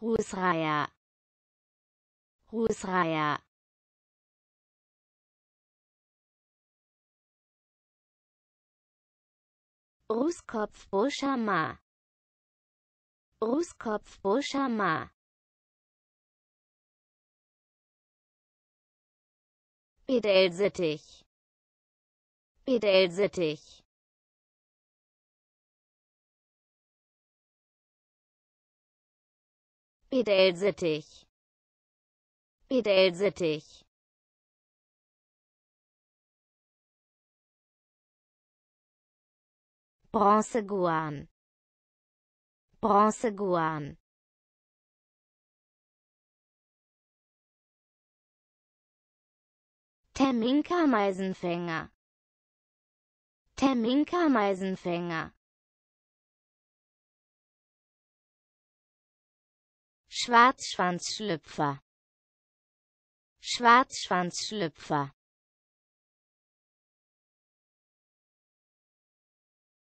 Rußreiher. Rußreiher. Rußkopf Boschama Rußkopf Boschama Bedelsittich Bedelsittich Bedelsittich Bedelsittich Bronzeguan. Bronzeguan. Terminkameisenfänger. Terminkameisenfänger Schwarzschwanzschlüpfer. Schwarzschwanzschlüpfer